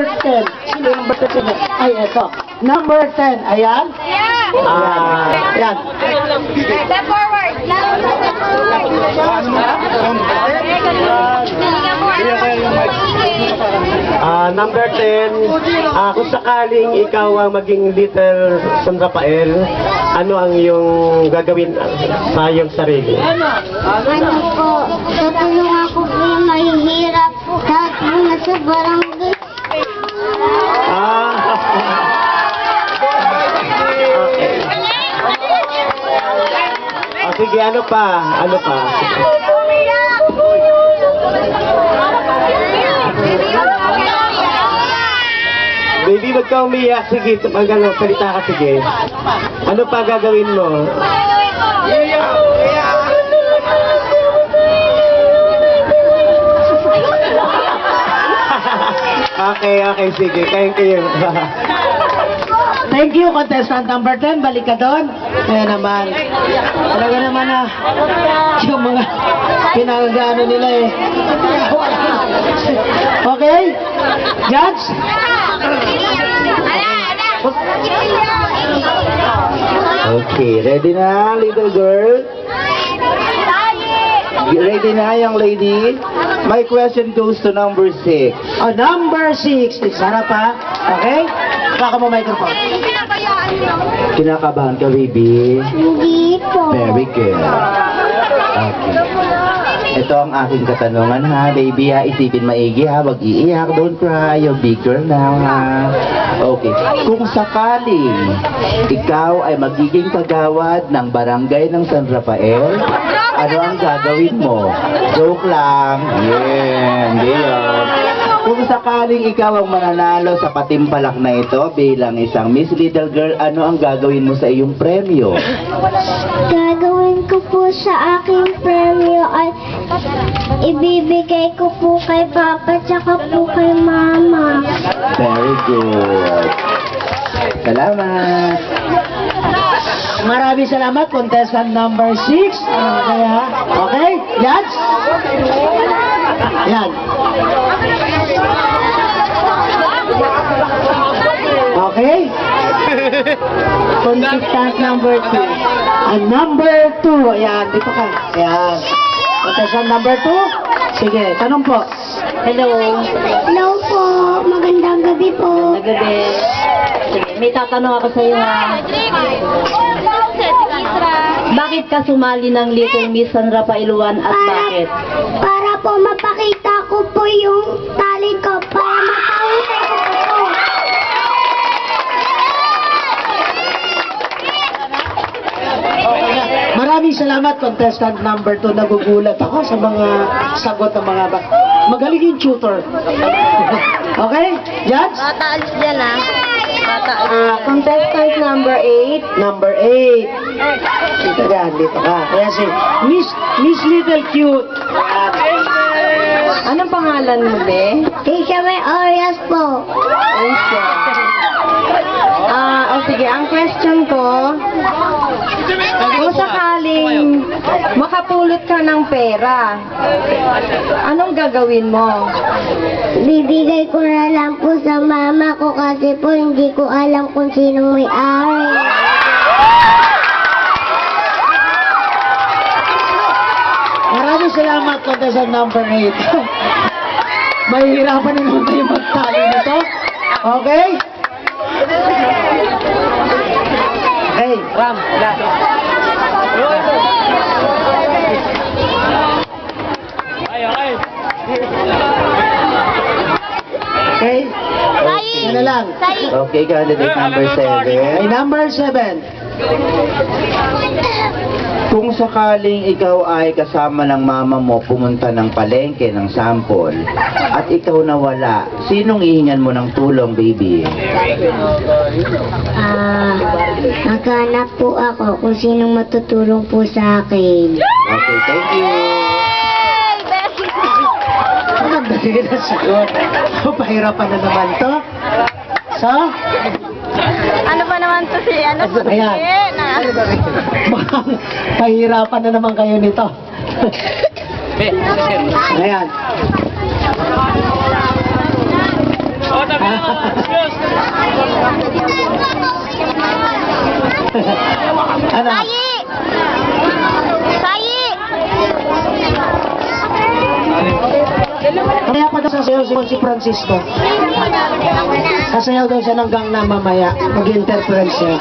10. Sino number 10? Ay, ito. Number 10. Ayan. Ah, ayan. Step forward. Ah, number 10, ah, kung sakaling ikaw ang maging little San Rafael, ano ang iyong gagawin sa iyong sarili? Ano po, tutulungan ko po yung mahihirap na sa barangay. Ah, oh, sige, ano pa? Ano pa? Baby, wag ka umiyak. Sige, mag ano, salita ka, sige. Ano pa gagawin mo? okay, okay, sige. Thank you. Thank you, contestant number 10. Balik ka doon. Kaya naman. Talaga naman na yung mga pinagano nila eh. Okay? Judge? Okay, ready na, little girl? Ready na, young lady? My question goes to number six. Oh, number 6. Sarap ha. Okay? Baka mo microphone. Kinakabahan ka, baby? Hindi po. Very good. Okay. Ito ang aking katanungan ha, baby ha, isipin maigi ha, wag iiyak, don't cry, you're big girl now ha. Okay, kung sakaling ikaw ay magiging kagawad ng barangay ng San Rafael, ano ang gagawin mo? Joke lang. Yeah, hindi yun. Kung sakaling ikaw ang mananalo sa patimpalak na ito bilang isang Miss Little Girl, ano ang gagawin mo sa iyong premyo? Gagawin ko po sa aking premyo ay ibibigay ko po kay Papa tsaka po kay Mama. Very good. Salamat. Maraming salamat, contestant number 6. kaya, okay? Judge? Yan. Okay? Contestant number 2. Ah, number 2. Ayan, dito ka. Ayan. Contestant number 2. Sige, tanong po. Hello. Hello po, magandang gabi po. Nagabi. Sige, may tatanong ako sa iyo ha. Ka sumali ng Little Miss San Rafael 1 at bakit? Para po mapakita ko po yung talent ko para makahusay ko po po. Maraming salamat, contestant number 2. Nagugulat ako sa mga sagot ng mga ba- Magaling yung tutor. okay? Judge? Bata, alis dyan ah. Ah, contestant number 8. Number 8. Dito ka, dito ka. Kaya si Miss, Miss Little Cute. Anong pangalan mo, be? Tisha May Orias po. Aisha. Ah, oh, sige, ang question ko, sakaling makapulot ka ng pera, anong gagawin mo? Bibigay ko na lang po sa mama ko kasi po hindi ko alam kung sinong may-ari. Maraming salamat, contestant number 8. Mahihirapan na naman kayo magtalo nito. Okay? Okay. Ram, Okay? Yan na lang. Okay, candidate number Ay, seven. number 7. Kung sakaling ikaw ay kasama ng mama mo pumunta ng palengke ng sample at ikaw nawala, sinong ihingan mo ng tulong, baby? Ah, naghanap po ako kung sinong matutulong po sa akin. Okay, thank you. Dali na sagot. Pahirapan na naman to. So, Ano ba naman to si ano Ayan. mukhang pahirapan na naman kayo nito. Ayan. ano? Sasayaw si si Francisco. Sasayaw daw siya ng gang na mamaya. Mag-interference siya.